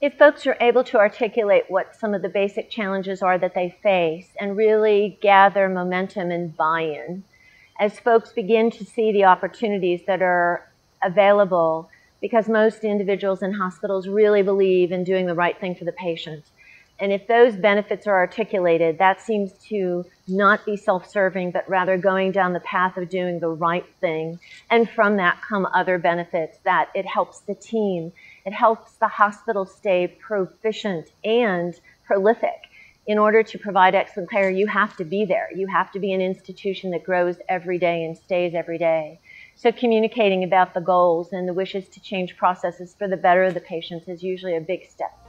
if folks are able to articulate what some of the basic challenges are that they face and really gather momentum and buy in, as folks begin to see the opportunities that are available, because most individuals in hospitals really believe in doing the right thing for the patient. And if those benefits are articulated, that seems to not be self serving, but rather going down the path of doing the right thing. And from that come other benefits that it helps the team, it helps the hospital stay proficient and prolific. In order to provide excellent care, you have to be there. You have to be an institution that grows every day and stays every day. So communicating about the goals and the wishes to change processes for the better of the patients is usually a big step